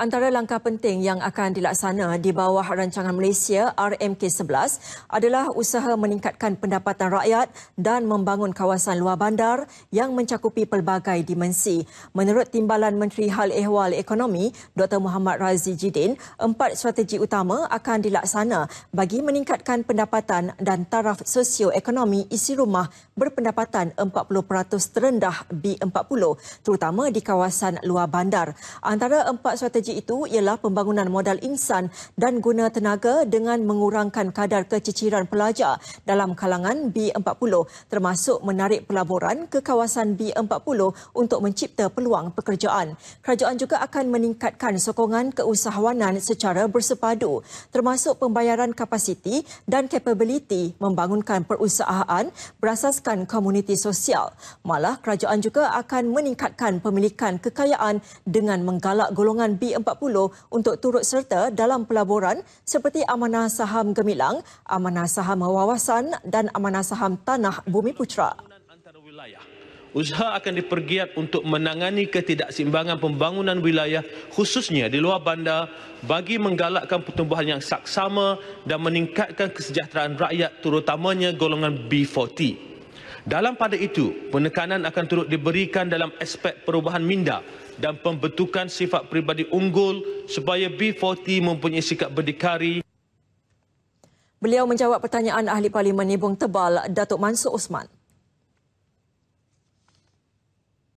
Antara langkah penting yang akan dilaksana di bawah rancangan Malaysia RMK11 adalah usaha meningkatkan pendapatan rakyat dan membangun kawasan luar bandar yang mencakupi pelbagai dimensi. Menurut Timbalan Menteri Hal Ehwal Ekonomi Dr. Muhammad Razi Jidin, empat strategi utama akan dilaksana bagi meningkatkan pendapatan dan taraf sosioekonomi isi rumah berpendapatan 40% terendah B40 terutama di kawasan luar bandar. Antara empat strategi strategi itu ialah pembangunan modal insan dan guna tenaga dengan mengurangkan kadar keciciran pelajar dalam kalangan B40 termasuk menarik pelaburan ke kawasan B40 untuk mencipta peluang pekerjaan. Kerajaan juga akan meningkatkan sokongan keusahawanan secara bersepadu termasuk pembayaran kapasiti dan kapabiliti membangunkan perusahaan berasaskan komuniti sosial. Malah kerajaan juga akan meningkatkan pemilikan kekayaan dengan menggalak golongan B40 untuk turut serta dalam pelaburan seperti amanah saham gemilang, amanah saham wawasan dan amanah saham tanah bumi putra. Usaha akan dipergiat untuk menangani ketidaksimbangan pembangunan wilayah khususnya di luar bandar bagi menggalakkan pertumbuhan yang saksama dan meningkatkan kesejahteraan rakyat terutamanya golongan B40. Dalam pada itu, penekanan akan turut diberikan dalam aspek perubahan minda dan pembentukan sifat peribadi unggul supaya B40 mempunyai sikap berdikari. Beliau menjawab pertanyaan Ahli Parlimen Nibong Tebal, Datuk Mansur Osman.